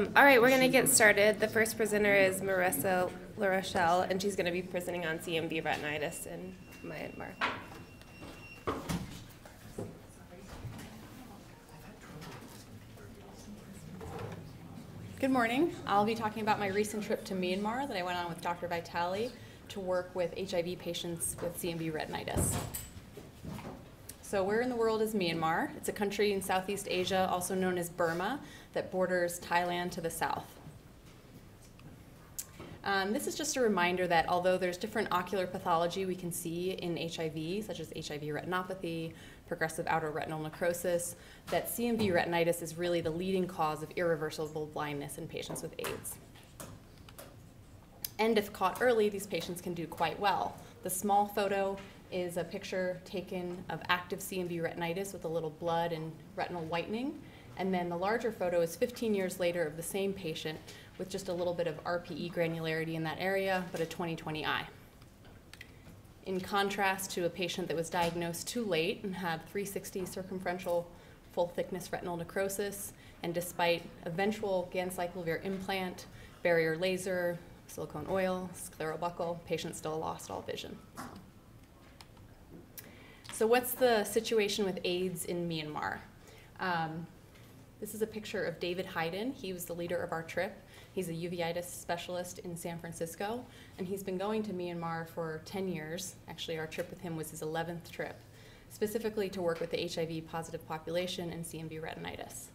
Um, all right, we're going to get started. The first presenter is Marissa Larochelle, and she's going to be presenting on CMV retinitis in Myanmar. Good morning. I'll be talking about my recent trip to Myanmar that I went on with Dr. Vitale to work with HIV patients with CMV retinitis. So where in the world is Myanmar? It's a country in Southeast Asia, also known as Burma, that borders Thailand to the south. Um, this is just a reminder that although there's different ocular pathology we can see in HIV, such as HIV retinopathy, progressive outer retinal necrosis, that CMV retinitis is really the leading cause of irreversible blindness in patients with AIDS. And if caught early, these patients can do quite well. The small photo is a picture taken of active CMV retinitis with a little blood and retinal whitening. And then the larger photo is 15 years later of the same patient with just a little bit of RPE granularity in that area, but a 20/20 eye. In contrast to a patient that was diagnosed too late and had 360 circumferential full thickness retinal necrosis, and despite eventual ganciclovir implant, barrier laser, silicone oil, scleral buckle, patient still lost all vision. So what's the situation with AIDS in Myanmar? Um, this is a picture of David Heiden. He was the leader of our trip. He's a uveitis specialist in San Francisco, and he's been going to Myanmar for 10 years. Actually, our trip with him was his 11th trip, specifically to work with the HIV positive population and CMV retinitis.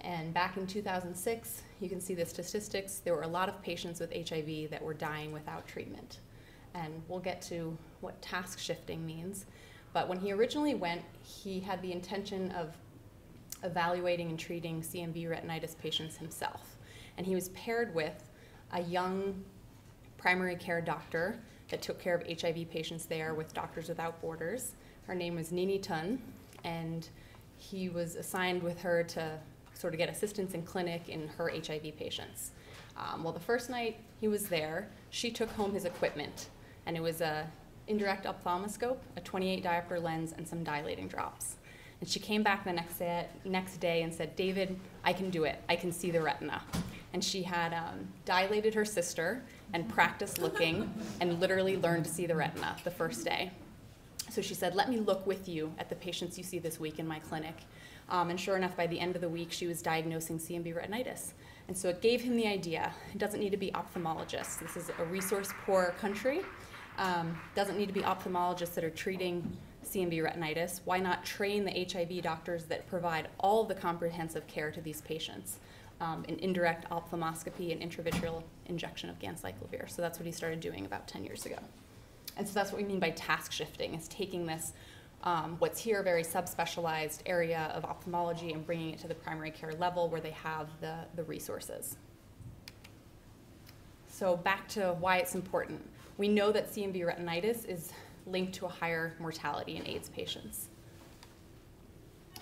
And back in 2006, you can see the statistics. There were a lot of patients with HIV that were dying without treatment. And we'll get to what task shifting means. But when he originally went, he had the intention of evaluating and treating CMV retinitis patients himself. And he was paired with a young primary care doctor that took care of HIV patients there with Doctors Without Borders. Her name was Ni Ni Tun, and he was assigned with her to sort of get assistance in clinic in her HIV patients. Um, well, the first night he was there, she took home his equipment, and it was a indirect ophthalmoscope, a 28 diopter lens, and some dilating drops. And she came back the next day, next day and said, David, I can do it. I can see the retina. And she had um, dilated her sister and practiced looking and literally learned to see the retina the first day. So she said, Let me look with you at the patients you see this week in my clinic. Um, and sure enough, by the end of the week, she was diagnosing CMV retinitis. And so it gave him the idea it doesn't need to be ophthalmologists. This is a resource poor country. Um, doesn't need to be ophthalmologists that are treating CMV retinitis. Why not train the HIV doctors that provide all the comprehensive care to these patients? Um, in indirect ophthalmoscopy and intravitreal injection of ganciclovir. So that's what he started doing about 10 years ago. And so that's what we mean by task shifting, is taking this, um, what's here very subspecialized area of ophthalmology and bringing it to the primary care level where they have the, the resources. So back to why it's important. We know that CMV retinitis is linked to a higher mortality in AIDS patients.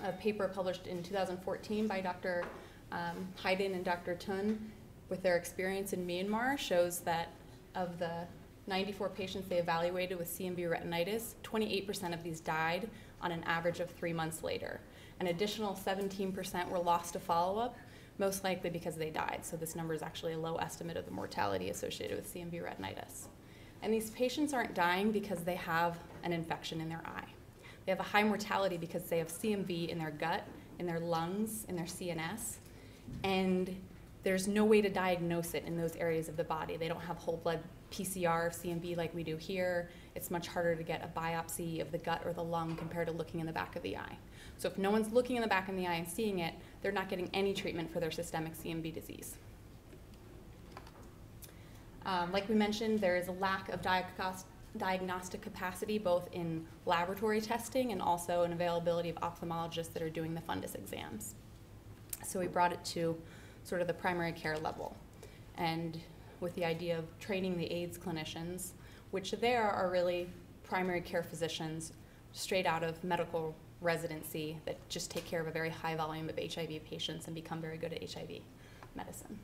A paper published in 2014 by Dr. Um, and Dr. Tun with their experience in Myanmar shows that of the 94 patients they evaluated with CMV retinitis, 28% of these died on an average of three months later. An additional 17% were lost to follow-up, most likely because they died. So this number is actually a low estimate of the mortality associated with CMV retinitis. And these patients aren't dying because they have an infection in their eye. They have a high mortality because they have CMV in their gut, in their lungs, in their CNS, and there's no way to diagnose it in those areas of the body. They don't have whole blood PCR of CMV like we do here. It's much harder to get a biopsy of the gut or the lung compared to looking in the back of the eye. So if no one's looking in the back of the eye and seeing it, they're not getting any treatment for their systemic CMV disease. Um, like we mentioned, there is a lack of diagnostic capacity both in laboratory testing and also an availability of ophthalmologists that are doing the fundus exams. So we brought it to sort of the primary care level. And with the idea of training the AIDS clinicians, which there are really primary care physicians straight out of medical residency that just take care of a very high volume of HIV patients and become very good at HIV medicine.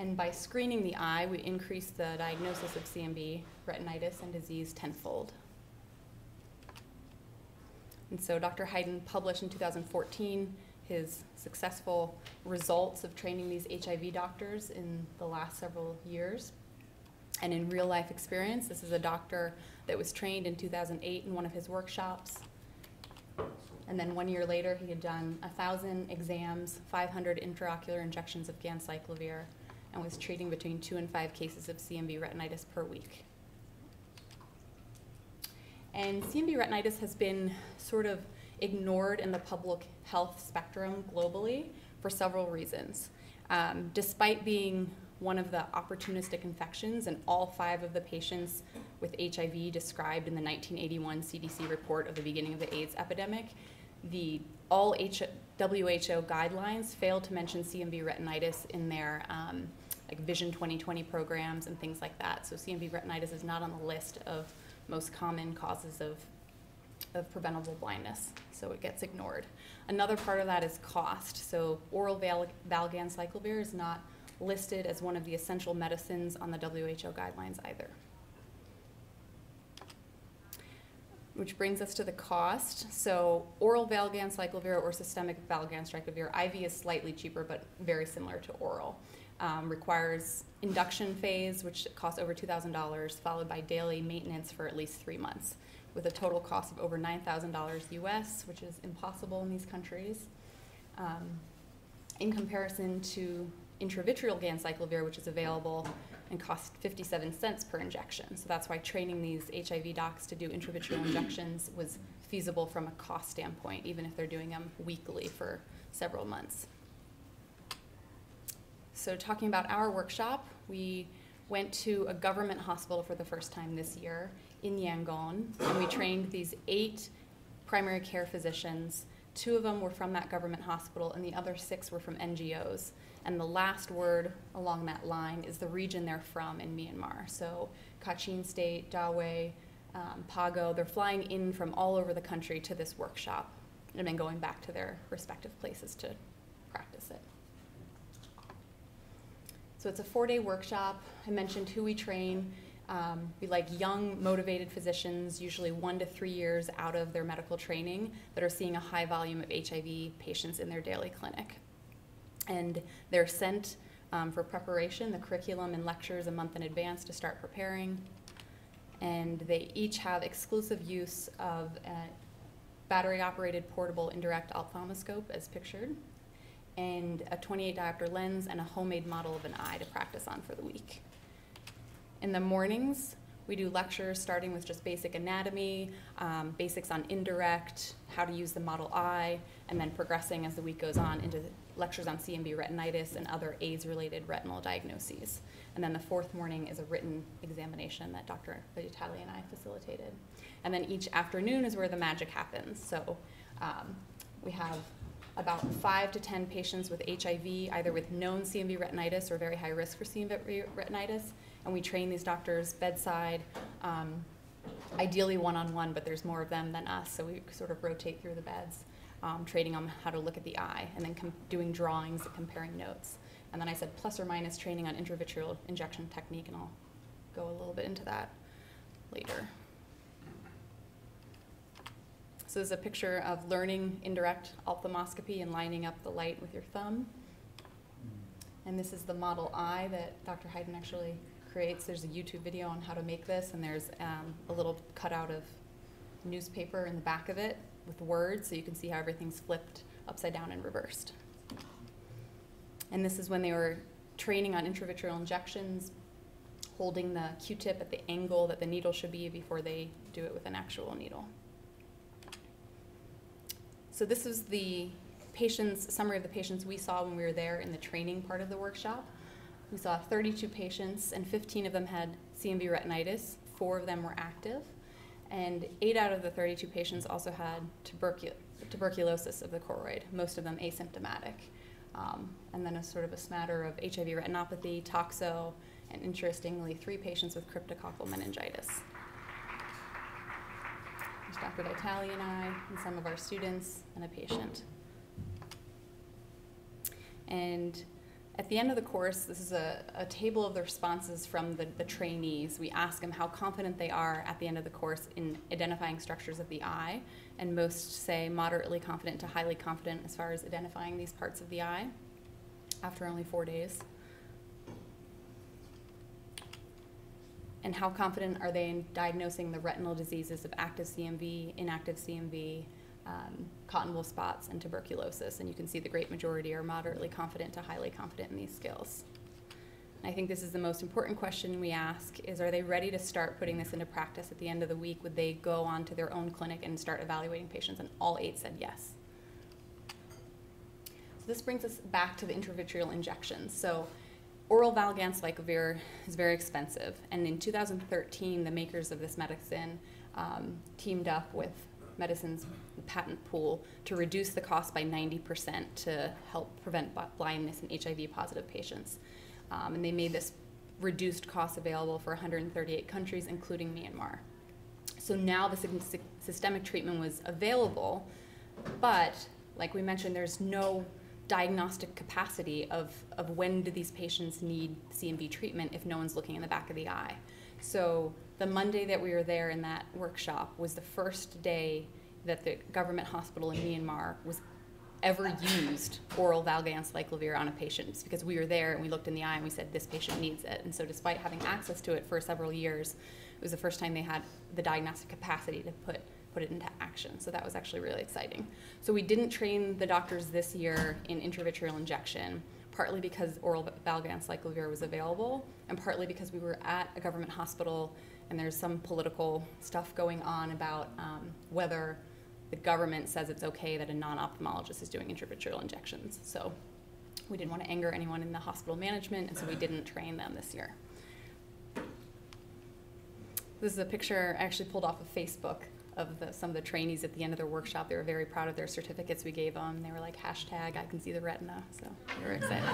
And by screening the eye, we increase the diagnosis of CMV, retinitis, and disease tenfold. And so Dr. Heiden published in 2014 his successful results of training these HIV doctors in the last several years. And in real life experience, this is a doctor that was trained in 2008 in one of his workshops. And then one year later, he had done 1,000 exams, 500 intraocular injections of ganciclovir, and was treating between two and five cases of CMV retinitis per week. And CMV retinitis has been sort of ignored in the public health spectrum globally for several reasons. Um, despite being one of the opportunistic infections, and all five of the patients with HIV described in the 1981 CDC report of the beginning of the AIDS epidemic, the all H- WHO guidelines failed to mention CMV retinitis in their um, like Vision 2020 programs and things like that. So CMV retinitis is not on the list of most common causes of of preventable blindness, so it gets ignored. Another part of that is cost. So oral val- valganciclovir is not listed as one of the essential medicines on the WHO guidelines either. Which brings us to the cost. So oral valganciclovir or systemic valganciclovir, IV is slightly cheaper but very similar to oral. Um, requires induction phase, which costs over $2,000, followed by daily maintenance for at least three months, with a total cost of over $9,000 US, which is impossible in these countries. Um, in comparison to intravitreal ganciclovir, which is available and costs 57 cents per injection. So that's why training these HIV docs to do intravitreal injections was feasible from a cost standpoint, even if they're doing them weekly for several months. So talking about our workshop, we went to a government hospital for the first time this year in Yangon, and we trained these eight primary care physicians. Two of them were from that government hospital, and the other six were from NGOs. And the last word along that line is the region they're from in Myanmar. So Kachin State, Dawei, um, Bago, they're flying in from all over the country to this workshop and then going back to their respective places to practice it. So it's a four-day workshop. I mentioned who we train. Um, we like young, motivated physicians, usually one to three years out of their medical training, that are seeing a high volume of HIV patients in their daily clinic and they're sent um, for preparation, the curriculum and lectures a month in advance to start preparing. And they each have exclusive use of a battery operated portable indirect ophthalmoscope as pictured, and a 28 diopter lens and a homemade model of an eye to practice on for the week. In the mornings, we do lectures starting with just basic anatomy, um, basics on indirect, how to use the model eye, and then progressing as the week goes on into lectures on CMV retinitis and other AIDS-related retinal diagnoses. And then the fourth morning is a written examination that Dr. Vitale and I facilitated. And then each afternoon is where the magic happens. So um, we have about five to 10 patients with HIV, either with known CMV retinitis or very high risk for CMV retinitis. And we train these doctors bedside, um, ideally one-on-one, but there's more of them than us, so we sort of rotate through the beds um, training them how to look at the eye, and then doing drawings and comparing notes. And then I said plus or minus training on intravitreal injection technique, and I'll go a little bit into that later. So this is a picture of learning indirect ophthalmoscopy and lining up the light with your thumb. And this is the model eye that Dr. Heiden actually creates. There's a YouTube video on how to make this, and there's um, a little cutout of newspaper in the back of it with words so you can see how everything's flipped upside down and reversed. And this is when they were training on intravitreal injections, holding the Q-tip at the angle that the needle should be before they do it with an actual needle. So this is the patients, summary of the patients we saw when we were there in the training part of the workshop. We saw 32 patients and 15 of them had CMV retinitis. Four of them were active and eight out of the 32 patients also had tubercul tuberculosis of the choroid, most of them asymptomatic. Um, and then a sort of a smatter of HIV retinopathy, toxo, and interestingly, three patients with cryptococcal meningitis. There's Dr. Vitale and I, and some of our students, and a patient. And at the end of the course, this is a, a table of the responses from the, the trainees. We ask them how confident they are at the end of the course in identifying structures of the eye, and most say moderately confident to highly confident as far as identifying these parts of the eye after only four days. And how confident are they in diagnosing the retinal diseases of active CMV, inactive CMV, um, cotton wool spots, and tuberculosis? And you can see the great majority are moderately confident to highly confident in these skills. And I think this is the most important question we ask is are they ready to start putting this into practice at the end of the week? Would they go on to their own clinic and start evaluating patients? And all eight said yes. So this brings us back to the intravitreal injections. So oral valganciclovir is very expensive. And in 2013, the makers of this medicine um, teamed up with Medicines Patent Pool to reduce the cost by 90% to help prevent blindness in HIV positive patients. Um, and they made this reduced cost available for 138 countries, including Myanmar. So now the systemic treatment was available, but like we mentioned, there's no diagnostic capacity of, of when do these patients need CMV treatment if no one's looking in the back of the eye. So the Monday that we were there in that workshop was the first day that the government hospital in Myanmar was ever used oral valganciclovir on a patient because we were there and we looked in the eye and we said this patient needs it and so despite having access to it for several years it was the first time they had the diagnostic capacity to put put it into action so that was actually really exciting so we didn't train the doctors this year in intravitreal injection partly because oral valganciclovir was available and partly because we were at a government hospital and there's some political stuff going on about um, whether the government says it's okay that a non-ophthalmologist is doing intravitreal injections. So we didn't want to anger anyone in the hospital management, and so we didn't train them this year. This is a picture I actually pulled off of Facebook of the, some of the trainees at the end of their workshop. They were very proud of their certificates we gave them. They were like, hashtag, I can see the retina. So they were excited.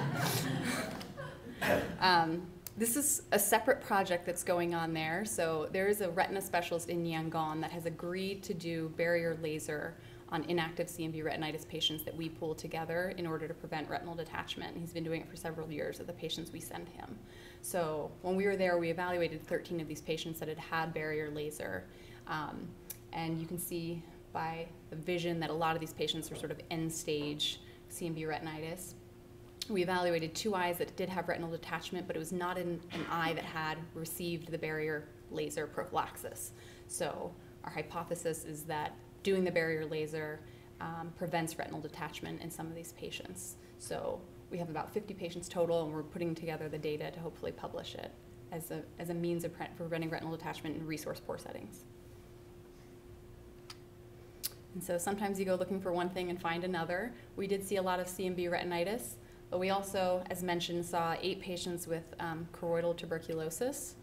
um, this is a separate project that's going on there. So there is a retina specialist in Yangon that has agreed to do barrier laser on inactive CMV retinitis patients that we pull together in order to prevent retinal detachment. He's been doing it for several years of the patients we send him. So when we were there, we evaluated 13 of these patients that had had barrier laser. Um, and you can see by the vision that a lot of these patients are sort of end stage CMV retinitis we evaluated two eyes that did have retinal detachment, but it was not in an eye that had received the barrier laser prophylaxis. So our hypothesis is that doing the barrier laser um, prevents retinal detachment in some of these patients. So we have about 50 patients total, and we're putting together the data to hopefully publish it as a, as a means of pre preventing retinal detachment in resource poor settings. And so sometimes you go looking for one thing and find another. We did see a lot of CMV retinitis. But we also, as mentioned, saw eight patients with um, choroidal tuberculosis.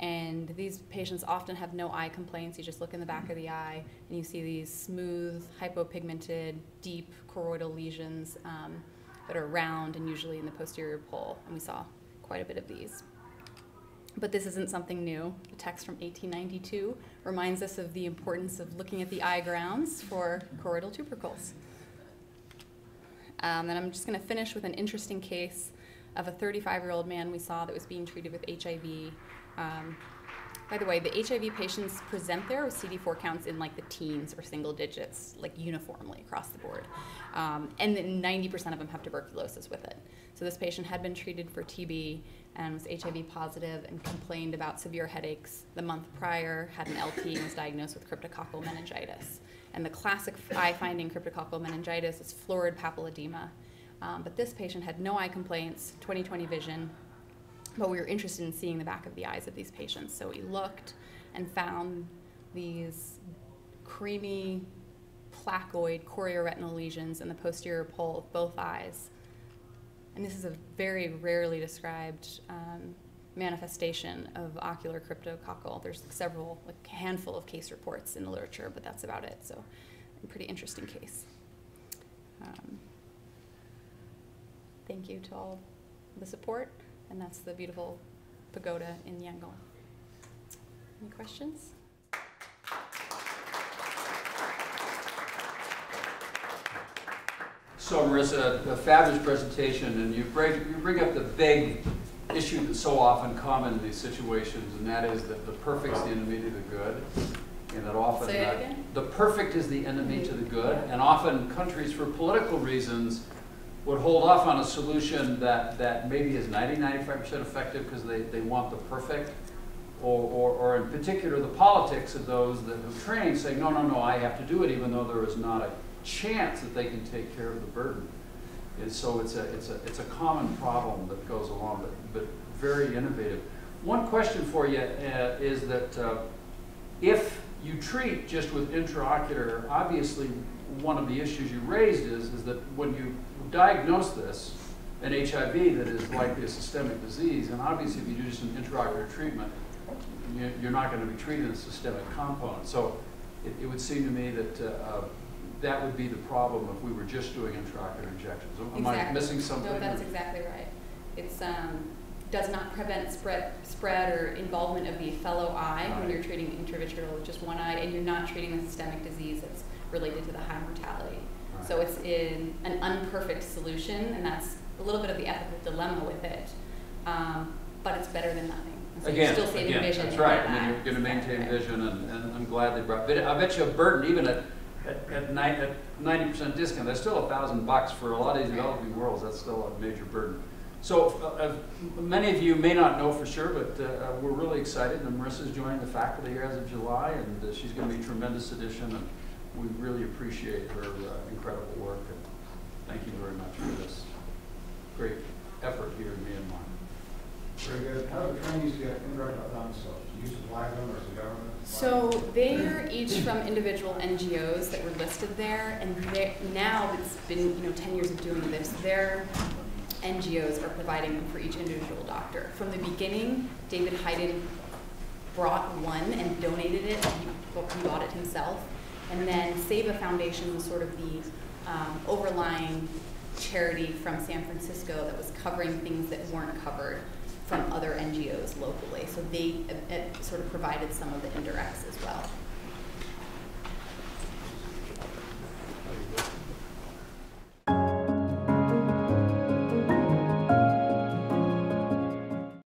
And these patients often have no eye complaints. You just look in the back of the eye and you see these smooth, hypopigmented, deep choroidal lesions um, that are round and usually in the posterior pole. And we saw quite a bit of these. But this isn't something new. The text from 1892 reminds us of the importance of looking at the eye grounds for choroidal tubercles. Um, and I'm just going to finish with an interesting case of a 35 year old man we saw that was being treated with HIV. Um, by the way, the HIV patients present there with CD4 counts in like the teens or single digits, like uniformly across the board. Um, and then 90% of them have tuberculosis with it. So this patient had been treated for TB and was HIV positive and complained about severe headaches. The month prior, had an LP and was diagnosed with cryptococcal meningitis. And the classic eye-finding cryptococcal meningitis is florid papilledema. Um, but this patient had no eye complaints, 20/20 vision, but we were interested in seeing the back of the eyes of these patients. So we looked and found these creamy placoid chorioretinal lesions in the posterior pole of both eyes. And this is a very rarely described um, manifestation of ocular cryptococcal. There's several, like a handful of case reports in the literature, but that's about it. So, a pretty interesting case. Um, thank you to all the support, and that's the beautiful pagoda in Yangon. Any questions? So Marissa, a fabulous presentation, and you bring, you bring up the big issue that's so often common in these situations, and that is that the perfect is the enemy to the good. And that often. That-? The perfect is the enemy to the good, and often countries, for political reasons, would hold off on a solution that, that maybe is 90, 95% effective because they, they want the perfect. Or, or, or in particular, the politics of those that have trained saying, no, no, no, I have to do it even though there is not a chance that they can take care of the burden. And so it's a, it's a, it's a common problem that goes along, but, but very innovative. One question for you uh, is that uh, if you treat just with intraocular, obviously, one of the issues you raised is, is that when you diagnose this, an HIV that is likely a systemic disease, and obviously if you do just an intraocular treatment, you- you're not going to be treating a systemic component. So it, it would seem to me that uh, uh, that would be the problem if we were just doing intraocular injections. Am I missing something? No, that's exactly right. It's, um, does not prevent spread, spread or involvement of the fellow eye when you're treating intravitreal with just one eye, and you're not treating the systemic disease that's related to the high mortality. So it's in an unperfect solution, and that's a little bit of the ethical dilemma with it. Um, but it's better than nothing. So you're Again, still saving again, vision that's right. I mean, you're going to maintain vision, and, and I'm glad they brought, but I bet you a burden, even at, at, at ninety percent discount, that's still a thousand bucks for a lot of these developing worlds, that's still a major burden. So, uh, uh, many of you may not know for sure, but, uh, we're really excited, and Marissa's joining the faculty here as of July, and uh, she's going to be a tremendous addition, and we really appreciate her uh, incredible work, and thank you very much for this great effort here in Myanmar. Very good. How do the trainees get indirect on themselves? Do you supply them or is the government? So they're each from individual NGOs that were listed there, and now it's been you know 10 years of doing this. Their NGOs are providing them for each individual doctor. From the beginning, David Heiden brought one and donated it. He, he bought it himself, and then Seva Foundation was sort of the um, overlying charity from San Francisco that was covering things that weren't covered from other NGOs locally. So they uh, uh, sort of provided some of the indirects as well.